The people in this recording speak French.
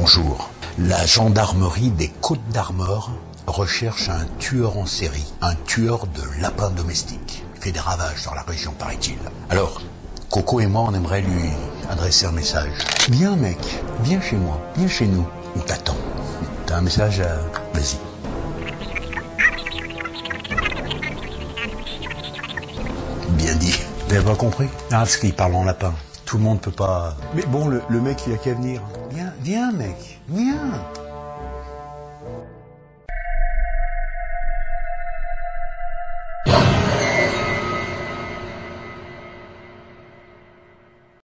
Bonjour. La gendarmerie des Côtes d'Armor recherche un tueur en série, un tueur de lapins domestiques. Il fait des ravages dans la région, paraît-il. Alors, Coco et moi, on aimerait lui adresser un message. Viens, mec, viens chez moi, viens chez nous. On t'attend. T'as un message à... Vas-y. Bien dit. Vous n'avez pas compris? Ah, parce qu'il parle en lapin. Tout le monde peut pas... Mais bon, le, mec, il a qu'à venir. Viens, mec, viens.